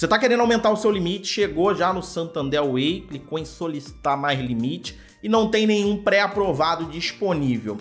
Você está querendo aumentar o seu limite, chegou já no Santander Way, clicou em solicitar mais limite e não tem nenhum pré-aprovado disponível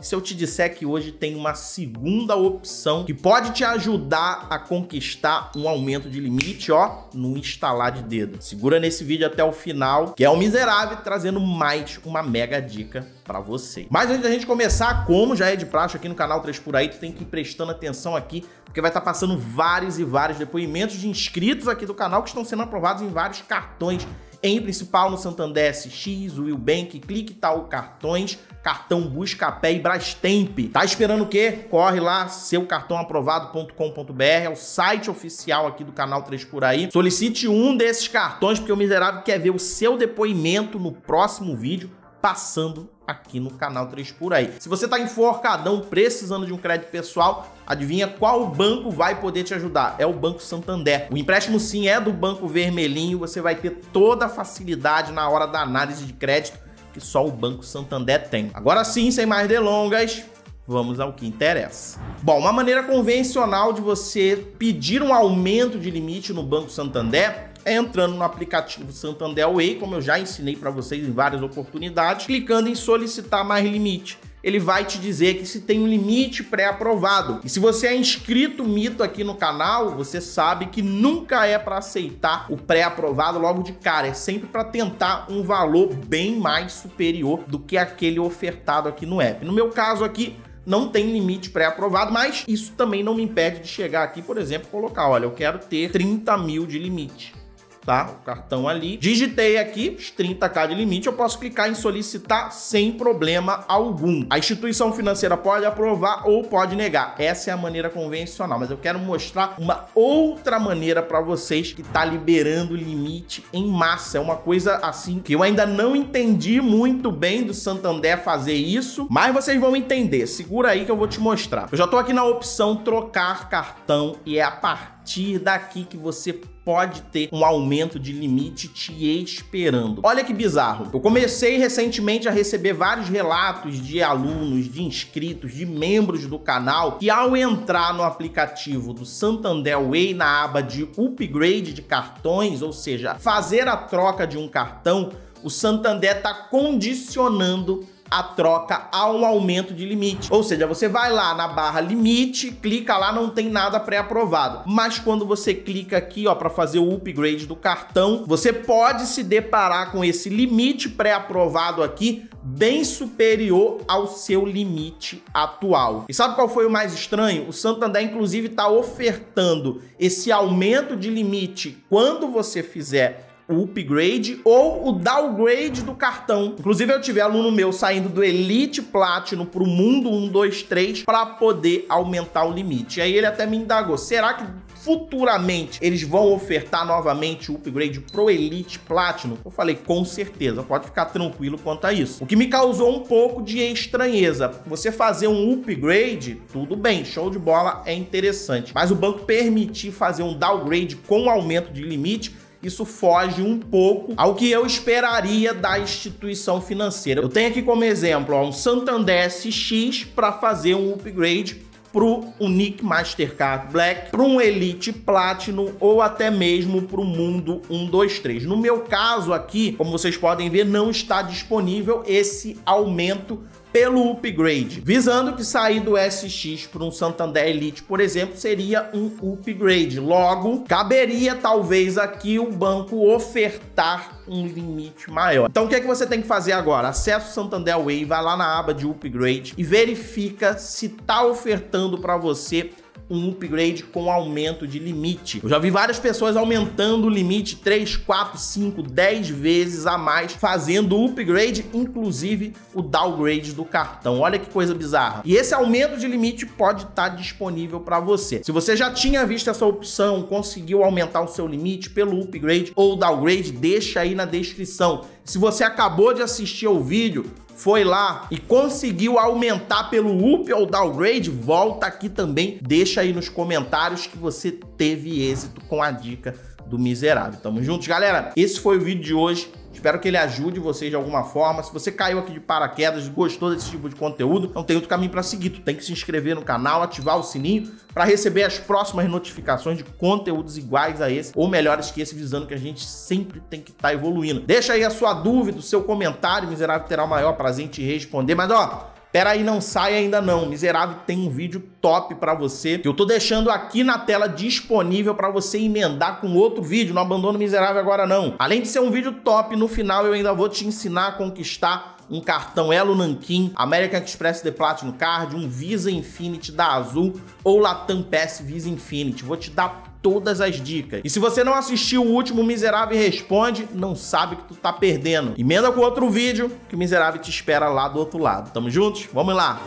se eu te disser que hoje tem uma segunda opção que pode te ajudar a conquistar um aumento de limite, ó, no instalar de dedo. Segura nesse vídeo até o final, que é o Miserável trazendo mais uma mega dica para você. Mas antes da gente começar, como já é de praxe aqui no canal 3 por aí, tu tem que ir prestando atenção aqui, porque vai estar tá passando vários e vários depoimentos de inscritos aqui do canal que estão sendo aprovados em vários cartões em principal no Santander SX, o Willbank, clique tal cartões, cartão Buscapé e Brastemp. Tá esperando o quê? Corre lá, seu cartão aprovado.com.br, é o site oficial aqui do canal 3 por aí. Solicite um desses cartões porque o miserável quer ver o seu depoimento no próximo vídeo passando aqui no canal 3 por aí. Se você está enforcadão, precisando de um crédito pessoal, adivinha qual banco vai poder te ajudar? É o Banco Santander. O empréstimo sim é do Banco Vermelhinho, você vai ter toda a facilidade na hora da análise de crédito que só o Banco Santander tem. Agora sim, sem mais delongas, vamos ao que interessa. Bom, uma maneira convencional de você pedir um aumento de limite no Banco Santander é entrando no aplicativo Santander Way, como eu já ensinei para vocês em várias oportunidades, clicando em solicitar mais limite ele vai te dizer que se tem um limite pré-aprovado. E se você é inscrito mito aqui no canal, você sabe que nunca é para aceitar o pré-aprovado logo de cara, é sempre para tentar um valor bem mais superior do que aquele ofertado aqui no app. No meu caso aqui, não tem limite pré-aprovado, mas isso também não me impede de chegar aqui, por exemplo, colocar, olha, eu quero ter 30 mil de limite tá? O cartão ali. Digitei aqui os 30k de limite, eu posso clicar em solicitar sem problema algum. A instituição financeira pode aprovar ou pode negar. Essa é a maneira convencional, mas eu quero mostrar uma outra maneira para vocês que tá liberando limite em massa. É uma coisa assim que eu ainda não entendi muito bem do Santander fazer isso, mas vocês vão entender. Segura aí que eu vou te mostrar. Eu já tô aqui na opção trocar cartão e é a partir daqui que você pode ter um aumento de limite te esperando. Olha que bizarro. Eu comecei recentemente a receber vários relatos de alunos, de inscritos, de membros do canal que ao entrar no aplicativo do Santander Way na aba de upgrade de cartões, ou seja, fazer a troca de um cartão, o Santander está condicionando a troca a um aumento de limite. Ou seja, você vai lá na barra limite, clica lá, não tem nada pré-aprovado. Mas quando você clica aqui, ó, para fazer o upgrade do cartão, você pode se deparar com esse limite pré-aprovado aqui bem superior ao seu limite atual. E sabe qual foi o mais estranho? O Santander inclusive está ofertando esse aumento de limite quando você fizer o upgrade ou o downgrade do cartão. Inclusive, eu tive aluno meu saindo do Elite Platinum para o Mundo 1, 2, 3 para poder aumentar o limite. E aí ele até me indagou, será que futuramente eles vão ofertar novamente o upgrade pro Elite Platinum? Eu falei, com certeza, pode ficar tranquilo quanto a isso. O que me causou um pouco de estranheza, você fazer um upgrade, tudo bem, show de bola, é interessante. Mas o banco permitir fazer um downgrade com aumento de limite, isso foge um pouco ao que eu esperaria da instituição financeira. Eu tenho aqui como exemplo ó, um Santander SX para fazer um upgrade para o Unique Mastercard Black, para um Elite Platinum ou até mesmo para o Mundo 123. No meu caso aqui, como vocês podem ver, não está disponível esse aumento pelo upgrade, visando que sair do SX para um Santander Elite, por exemplo, seria um upgrade. Logo, caberia talvez aqui o banco ofertar um limite maior. Então o que é que você tem que fazer agora? Acesse o Santander Way, vai lá na aba de upgrade e verifica se está ofertando para você um upgrade com aumento de limite. Eu já vi várias pessoas aumentando o limite 3, 4, 5, 10 vezes a mais, fazendo o upgrade, inclusive o downgrade do cartão. Olha que coisa bizarra. E esse aumento de limite pode estar disponível para você. Se você já tinha visto essa opção, conseguiu aumentar o seu limite pelo upgrade ou downgrade, deixa aí na descrição. Se você acabou de assistir ao vídeo, foi lá e conseguiu aumentar pelo up ou downgrade, volta aqui também, deixa aí nos comentários que você teve êxito com a dica do miserável. Tamo juntos, galera? Esse foi o vídeo de hoje. Espero que ele ajude vocês de alguma forma. Se você caiu aqui de paraquedas, gostou desse tipo de conteúdo, não tem outro caminho para seguir. Tu tem que se inscrever no canal, ativar o sininho para receber as próximas notificações de conteúdos iguais a esse ou melhores que esse, visando que a gente sempre tem que estar tá evoluindo. Deixa aí a sua dúvida, o seu comentário, miserável terá o maior prazer em te responder. Mas ó, Pera aí, não sai ainda não. Miserável tem um vídeo top para você que eu tô deixando aqui na tela disponível para você emendar com outro vídeo. Não abandono Miserável agora não. Além de ser um vídeo top, no final eu ainda vou te ensinar a conquistar um cartão Elo Nankin, American Express The Platinum Card, um Visa Infinity da Azul ou Latam Pass Visa Infinity. Vou te dar todas as dicas. E se você não assistiu o último Miserável Responde, não sabe que tu tá perdendo. Emenda com outro vídeo que o Miserável te espera lá do outro lado. Tamo juntos? Vamos lá!